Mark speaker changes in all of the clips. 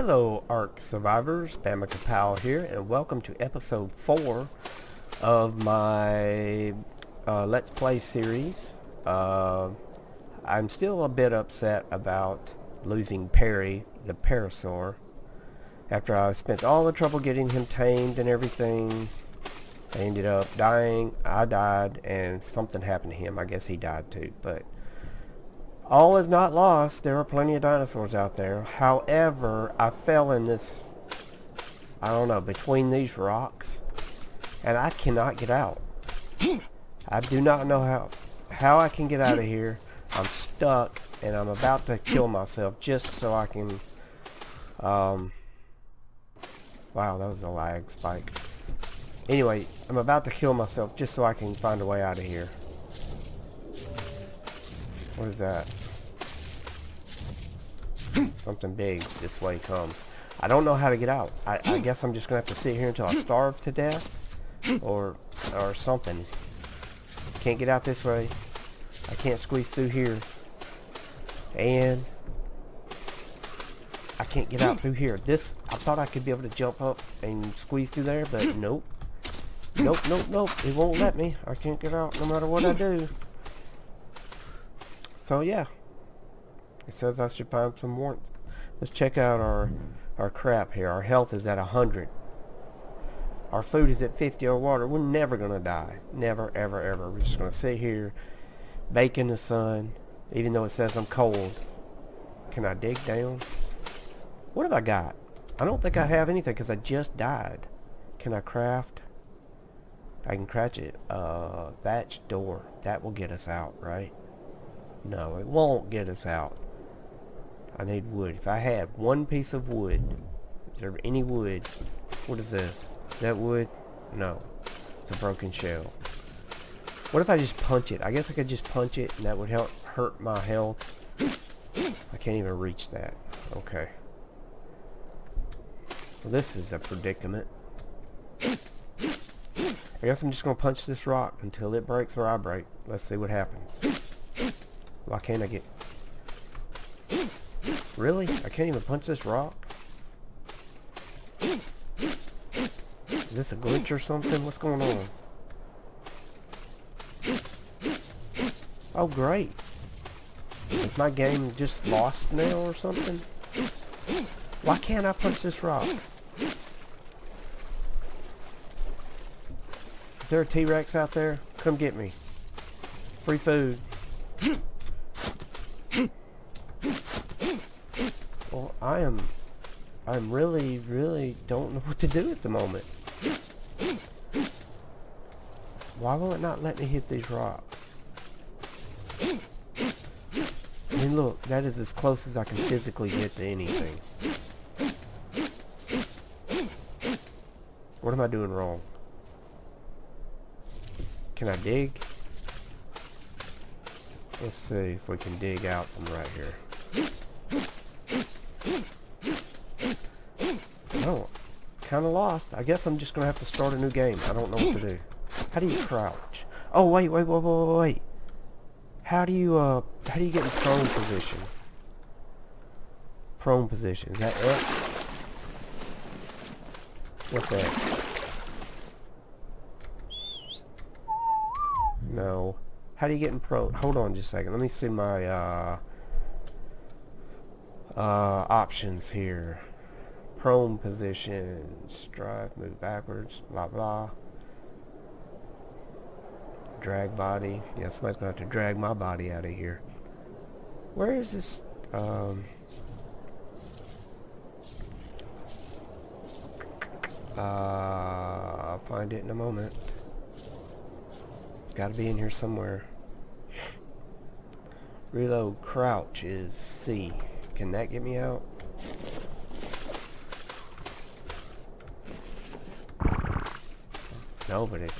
Speaker 1: Hello ARK survivors, BamaKaPow here and welcome to episode 4 of my uh, Let's Play series. Uh, I'm still a bit upset about losing Perry, the Parasaur. After I spent all the trouble getting him tamed and everything, I ended up dying, I died, and something happened to him. I guess he died too, but all is not lost. There are plenty of dinosaurs out there. However, I fell in this, I don't know, between these rocks, and I cannot get out. I do not know how, how I can get out of here. I'm stuck, and I'm about to kill myself just so I can, um, wow, that was a lag spike. Anyway, I'm about to kill myself just so I can find a way out of here. What is that? Something big this way comes. I don't know how to get out. I, I guess I'm just going to have to sit here until I starve to death. Or, or something. Can't get out this way. I can't squeeze through here. And I can't get out through here. This, I thought I could be able to jump up and squeeze through there, but nope. Nope, nope, nope. It won't let me. I can't get out no matter what I do. So yeah. Says I should find some warmth. Let's check out our our crap here. Our health is at 100. Our food is at 50. Our water, we're never going to die. Never, ever, ever. We're just going to sit here, bake in the sun, even though it says I'm cold. Can I dig down? What have I got? I don't think I have anything because I just died. Can I craft? I can craft it. Uh, thatch door. That will get us out, right? No, it won't get us out. I need wood. If I had one piece of wood, is there any wood? What is this? That wood? No. It's a broken shell. What if I just punch it? I guess I could just punch it and that would help hurt my health. I can't even reach that. Okay. Well, this is a predicament. I guess I'm just going to punch this rock until it breaks or I break. Let's see what happens. Why can't I get... Really? I can't even punch this rock? Is this a glitch or something? What's going on? Oh, great. Is my game just lost now or something? Why can't I punch this rock? Is there a T-Rex out there? Come get me. Free food. Well, I am... I'm really, really don't know what to do at the moment. Why will it not let me hit these rocks? I mean, look, that is as close as I can physically get to anything. What am I doing wrong? Can I dig? Let's see if we can dig out from right here. Oh, kind of lost. I guess I'm just going to have to start a new game. I don't know what to do. How do you crouch? Oh, wait, wait, wait, wait, wait. How do you, uh, how do you get in prone position? Prone position. Is that X? What's that? No. How do you get in prone? Hold on just a second. Let me see my, uh, uh, options here. Prone position, strive, move backwards, blah blah. Drag body. Yeah, somebody's gonna have to drag my body out of here. Where is this? Um, uh, I'll find it in a moment. It's got to be in here somewhere. Reload crouch is C. Can that get me out? No, but it...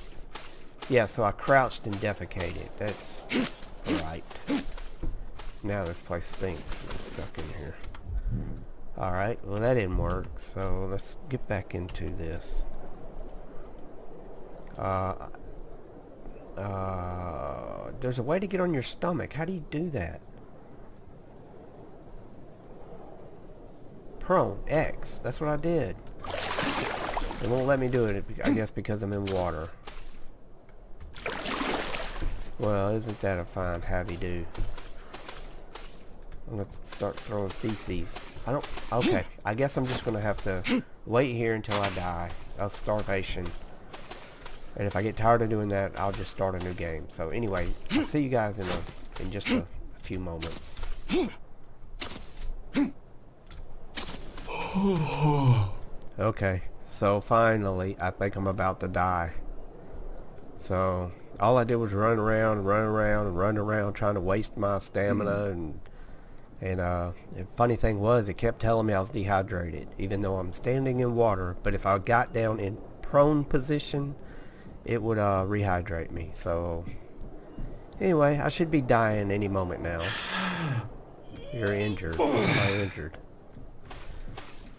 Speaker 1: Yeah, so I crouched and defecated. That's right. Now this place stinks. I'm stuck in here. Alright, well that didn't work, so let's get back into this. Uh, uh, there's a way to get on your stomach. How do you do that? prone. X. That's what I did. It won't let me do it, I guess because I'm in water. Well, isn't that a fine howdy-do? I'm gonna start throwing feces. I don't... Okay, I guess I'm just gonna have to wait here until I die of starvation. And if I get tired of doing that, I'll just start a new game. So anyway, I'll see you guys in a in just a, a few moments. okay, so finally, I think I'm about to die. So all I did was run around, run around, and run around, trying to waste my stamina mm-hmm. and and uh, the funny thing was, it kept telling me I was dehydrated, even though I'm standing in water. But if I got down in prone position, it would uh, rehydrate me. So anyway, I should be dying any moment now. You're injured. I'm injured?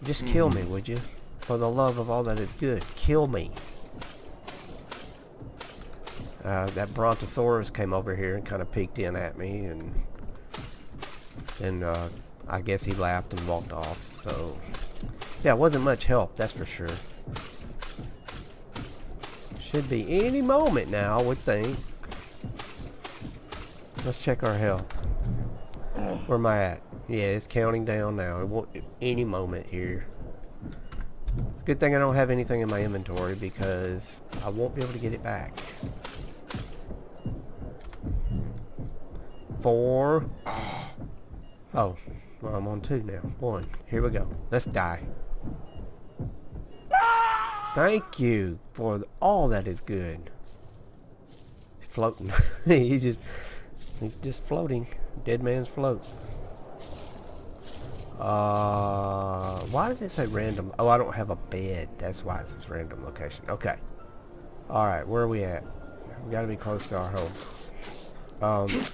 Speaker 1: Just kill me, would you? For the love of all that is good, kill me. Uh, that Brontosaurus came over here and kind of peeked in at me, and then uh, I guess he laughed and walked off. So, yeah, it wasn't much help, that's for sure. Should be any moment now, I would think. Let's check our health. Where am I at? Yeah, it's counting down now. It won't any moment here. It's a good thing I don't have anything in my inventory because I won't be able to get it back. Four. Oh, well, I'm on two now. One. Here we go. Let's die. Thank you for all that is good. Floating. he just he's just floating. Dead man's float. Uh, why does it say random? Oh, I don't have a bed. That's why it says random location. Okay. All right, where are we at? We got to be close to our home. Um,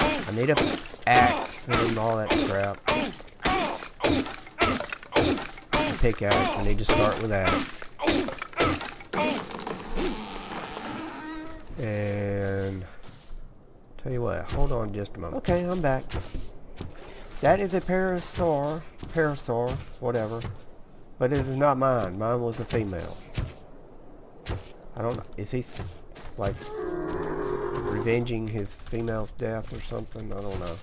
Speaker 1: I need a axe and all that crap. Pickaxe. I need to start with that. And tell you what, hold on just a moment. Okay, I'm back. That is a parasaur, parasaur, whatever. But it is not mine. Mine was a female. I don't know. Is he like revenging his female's death or something. I don't know.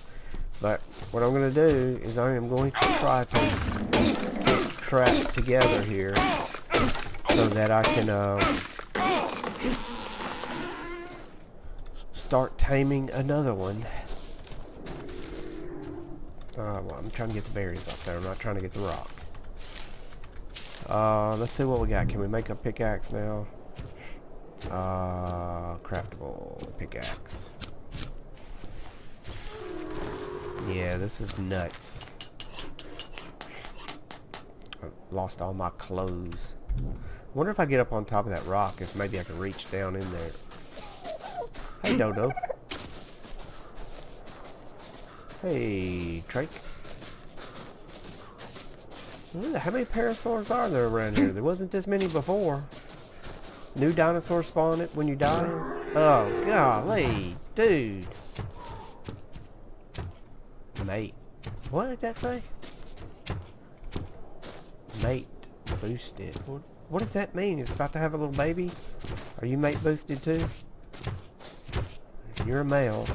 Speaker 1: But what I'm going to do is I am going to try to get crap together here so that I can uh, start taming another one. Uh, well, I'm trying to get the berries up there. I'm not trying to get the rock. Uh, let's see what we got. Can we make a pickaxe now? Uh, craftable pickaxe. Yeah, this is nuts. I lost all my clothes. wonder if I get up on top of that rock, if maybe I can reach down in there. Hey, Dodo. Hey, Trike. How many parasaurs are there around here? There wasn't this many before. New dinosaurs spawn it when you die? Oh, golly, dude. Mate. What did that say? Mate boosted. What, what does that mean? It's about to have a little baby? Are you mate boosted too? You're a male.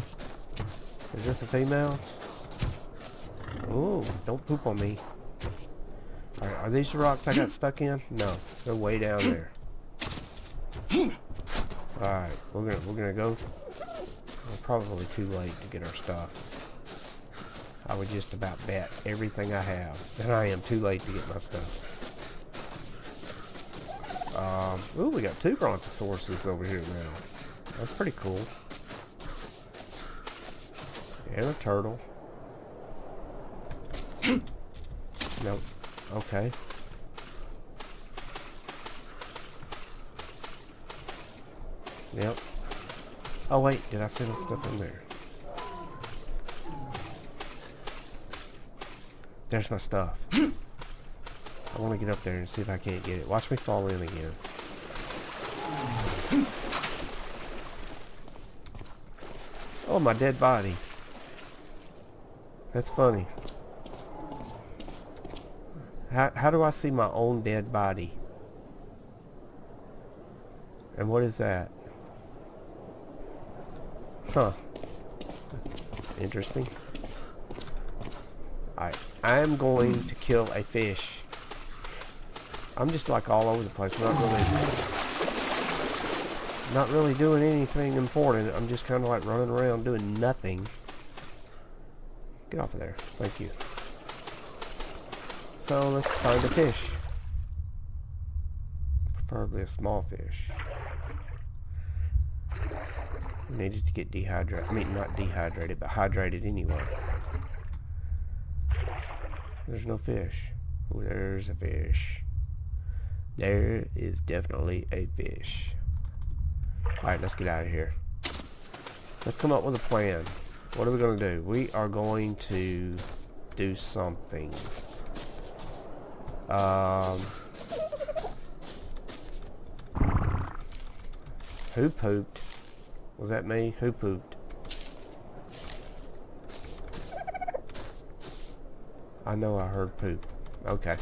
Speaker 1: Is this a female? Ooh, don't poop on me. Are, are these the rocks I got stuck in? No, they're way down there. Alright, we're gonna we're gonna go we're probably too late to get our stuff. I would just about bet everything I have that I am too late to get my stuff. Um, ooh, we got two brontosauruses over here now. That's pretty cool. And a turtle. nope. Okay. Yep. Oh wait, did I send stuff in there? There's my stuff. I want to get up there and see if I can't get it. Watch me fall in again. Oh, my dead body. That's funny. How, how do I see my own dead body? And what is that? Huh. Interesting. I I am going to kill a fish. I'm just like all over the place. Not really not really doing anything important. I'm just kind of like running around doing nothing. Get off of there. Thank you. So let's find a fish. Preferably a small fish. Needed to get dehydrated. I mean, not dehydrated, but hydrated anyway. There's no fish. Oh, there's a fish. There is definitely a fish. Alright, let's get out of here. Let's come up with a plan. What are we going to do? We are going to do something. Um, who pooped? Was that me? Who pooped? I know I heard poop. Okay.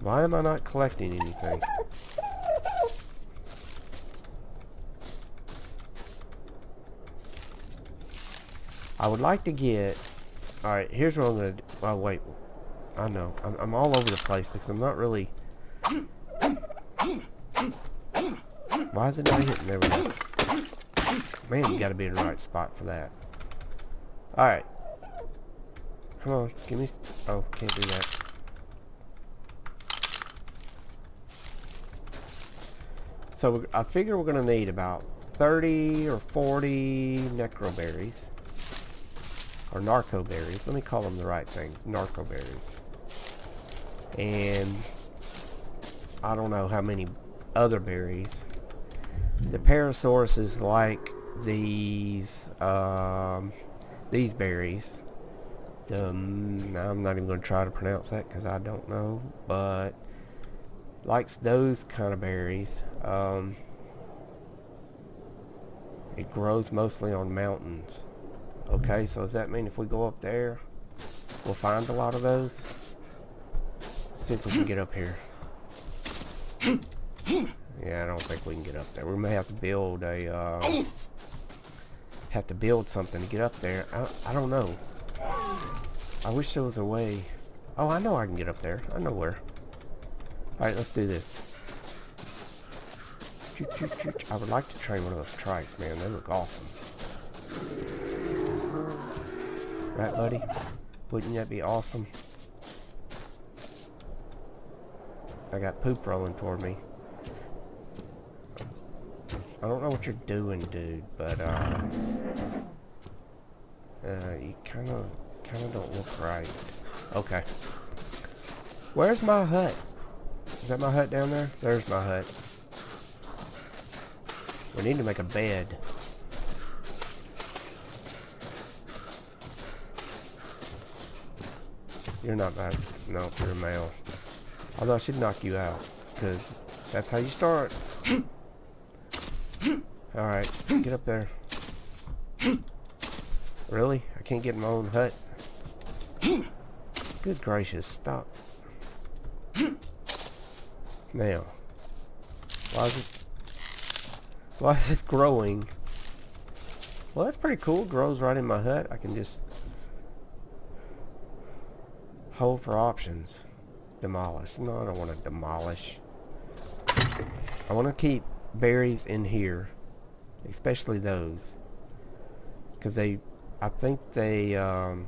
Speaker 1: Why am I not collecting anything? I would like to get... Alright, here's what I'm going to do. Oh, wait. I know. I'm, I'm all over the place because I'm not really... Why is it not hitting? There we go. Man, you gotta be in the right spot for that. Alright. Come on, give me... Oh, can't do that. So I figure we're gonna need about 30 or 40 necroberries. Or narco berries. Let me call them the right things. Narco berries and I don't know how many other berries. The Parasaurus is like these um, these berries. The, I'm not even going to try to pronounce that because I don't know, but likes those kind of berries. Um, it grows mostly on mountains. Okay, so does that mean if we go up there, we'll find a lot of those? see if we can get up here. Yeah, I don't think we can get up there. We may have to build a, uh, have to build something to get up there. I, I don't know. I wish there was a way. Oh, I know I can get up there. I know where. Alright, let's do this. I would like to train one of those trikes, man. They look awesome. Right, buddy? Wouldn't that be awesome? I got poop rolling toward me. I don't know what you're doing, dude, but, uh, uh, you kind of, kind of don't look right. Okay. Where's my hut? Is that my hut down there? There's my hut. We need to make a bed. You're not bad. No, you're a male. Although I should knock you out. Because that's how you start. Alright, get up there. Really? I can't get in my own hut? Good gracious, stop. Now. Why is it... Why is this growing? Well, that's pretty cool. It grows right in my hut. I can just... Hold for options. Demolish. No, I don't want to demolish. I want to keep berries in here. Especially those. Because they, I think they, um,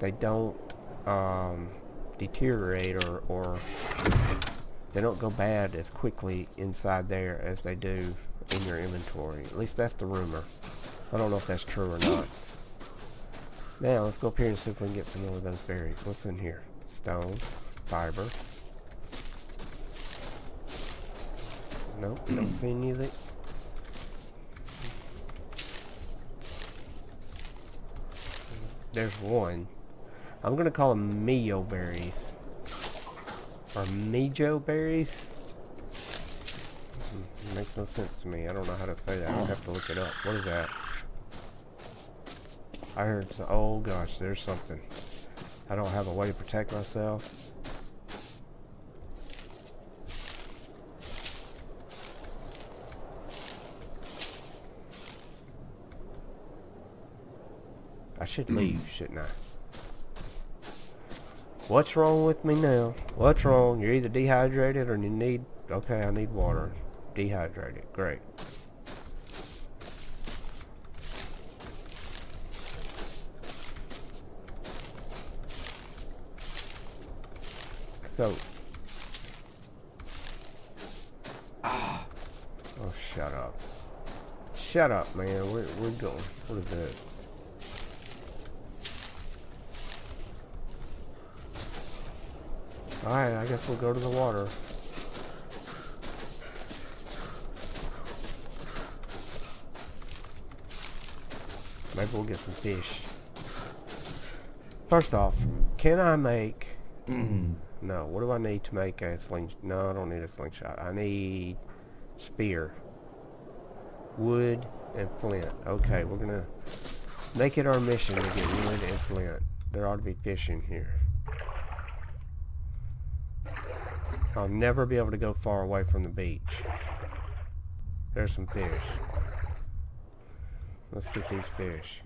Speaker 1: they don't, um, deteriorate or, or they don't go bad as quickly inside there as they do in your inventory. At least that's the rumor. I don't know if that's true or not. Now, let's go up here and see if we can get some more of those berries. What's in here? stone, fiber. Nope, don't see any of it. There's one. I'm gonna call them Mio berries. Or Mijo berries? It makes no sense to me. I don't know how to say that. I'll have to look it up. What is that? I heard some. Oh gosh, there's something. I don't have a way to protect myself. I should hmm. leave, shouldn't I? What's wrong with me now? What's wrong? You're either dehydrated or you need... Okay, I need water. Dehydrated. Great. So... Ah. Oh, shut up. Shut up, man. We're, we're going. What is this? Alright, I guess we'll go to the water. Maybe we'll get some fish. First off, can I make... Mm-hmm. No, what do I need to make a sling... No, I don't need a slingshot. I need spear. Wood and flint. Okay, we're gonna make it our mission to get wood and flint. There ought to be fish in here. I'll never be able to go far away from the beach. There's some fish. Let's get these fish.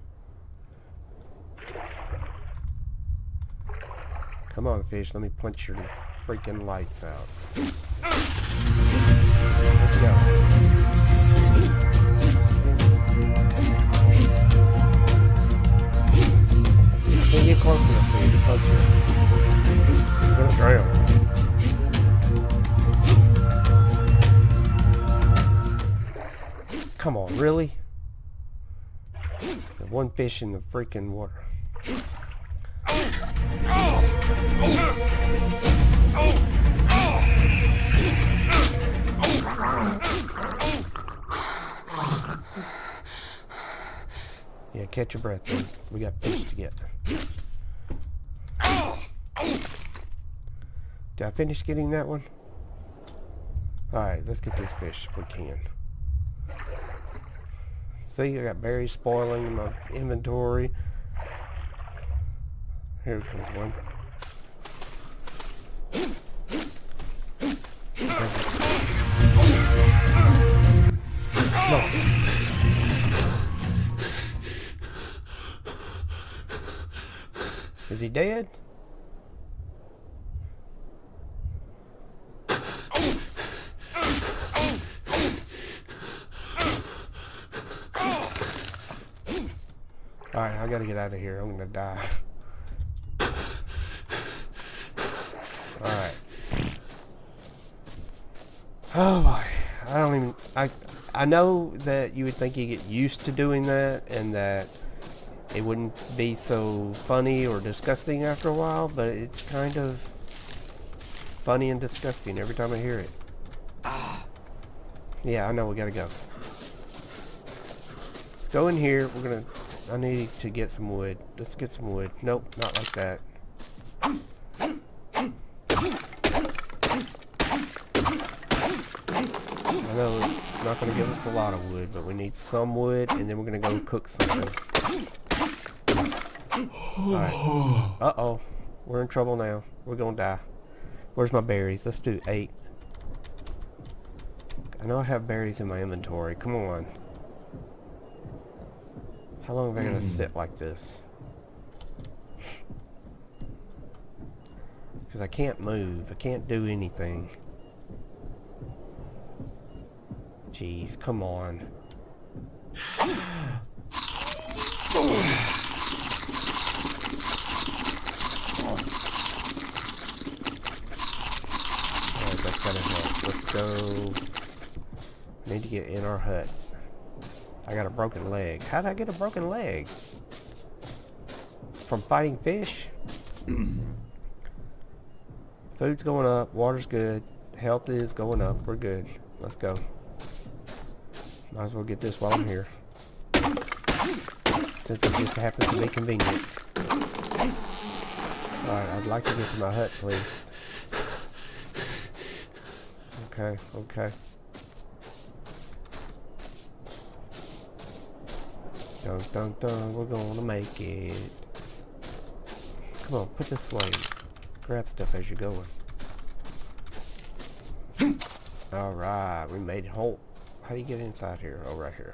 Speaker 1: Come on, fish. Let me punch your freaking lights out. Let's go. Can't get close enough to you to punch you. You're gonna drown. Come on, really? The one fish in the freaking water. Yeah, catch your breath, dude. We got fish to get. Did I finish getting that one? Alright, let's get this fish if we can. See, I got berries spoiling in my inventory. Here comes one. Is he dead? Alright, I gotta get out of here. I'm gonna die. Alright. Oh boy. I don't even... I, I know that you would think you get used to doing that and that it wouldn't be so funny or disgusting after a while, but it's kind of funny and disgusting every time I hear it. Ah. Yeah, I know we gotta go. Let's go in here. We're gonna I need to get some wood. Let's get some wood. Nope, not like that. I know it's not going to give us a lot of wood, but we need some wood, and then we're going to go cook something. Alright. Uh-oh. We're in trouble now. We're going to die. Where's my berries? Let's do eight. I know I have berries in my inventory. Come on. How long am I going to hmm. sit like this? Because I can't move. I can't do anything. Jeez, come on. Alright, that's gotta help. Let's go. Need to get in our hut. I got a broken leg. How did I get a broken leg? From fighting fish? Food's going up. Water's good. Health is going up. We're good. Let's go. Might as well get this while I'm here. Since it just happens to be convenient. Alright, I'd like to get to my hut, please. Okay, okay. Dun dun dun, we're gonna make it. Come on, put this away. Grab stuff as you're going. Alright, we made it home. How do you get inside here? Oh, right here.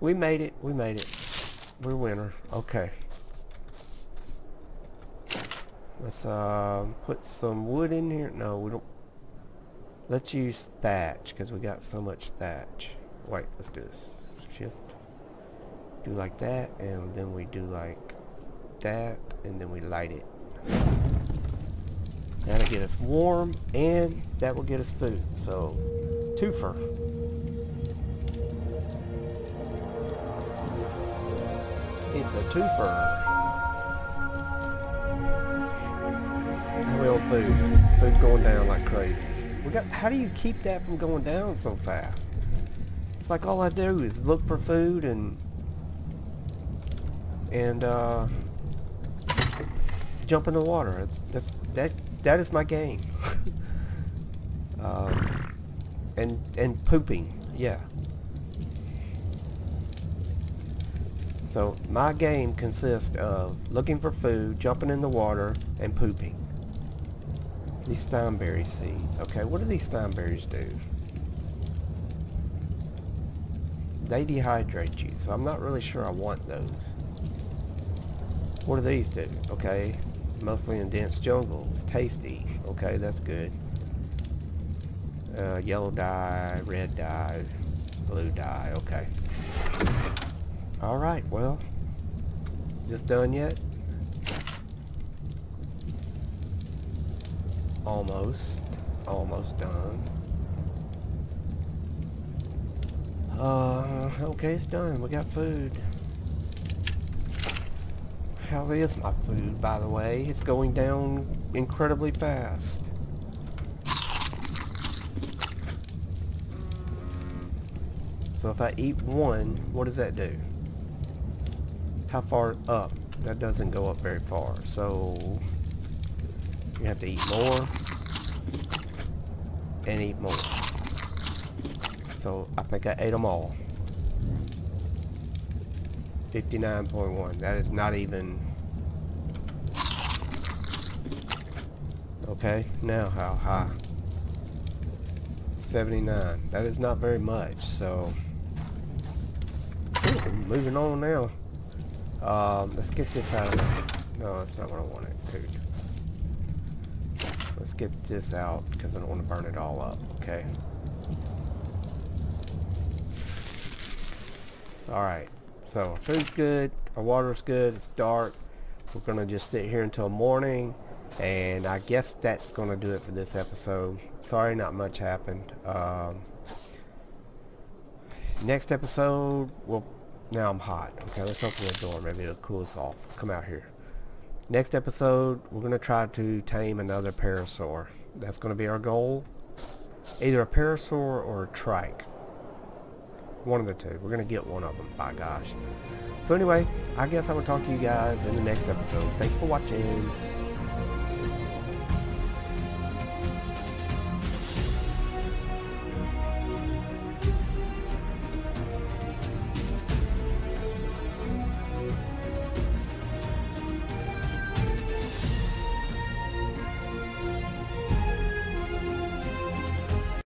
Speaker 1: We made it. We made it. We're winner. Okay. Let's uh, put some wood in here. No, we don't. Let's use thatch because we got so much thatch. Wait, let's do this. Do like that, and then we do like that, and then we light it. That'll get us warm, and that will get us food. So, twofer. It's a twofer. Real food. Food going down like crazy. We got. How do you keep that from going down so fast? It's like all I do is look for food and and uh, jump in the water. That's that. That is my game. um, and and pooping. Yeah. So my game consists of looking for food, jumping in the water, and pooping. These stimberry seeds. Okay, what do these stimberries do? They dehydrate you, so I'm not really sure I want those. What do these do? Okay, mostly in dense jungles. Tasty. Okay, that's good. Uh, yellow dye, red dye, blue dye. Okay. Alright, well, just done yet? Almost. Almost done. Uh, okay, it's done. We got food. How is my food, by the way? It's going down incredibly fast. So if I eat one, what does that do? how far up. That doesn't go up very far. So you have to eat more and eat more. So I think I ate them all. 59.1. That is not even... Okay, now how high? 79. That is not very much, so... moving on now. Um, let's get this out of there. No, that's not what I wanted, dude. Let's get this out because I don't want to burn it all up, okay? Alright, so our food's good, our water's good, it's dark. We're going to just sit here until morning. And I guess that's going to do it for this episode. Sorry, not much happened. Um, next episode, we'll now I'm hot. Okay, let's open the door. Maybe it'll cool us off. Come out here. Next episode, we're going to try to tame another parasaur. That's going to be our goal. Either a parasaur or a trike. One of the two. We're going to get one of them, by gosh. So anyway, I guess I will talk to you guys in the next episode. Thanks for watching.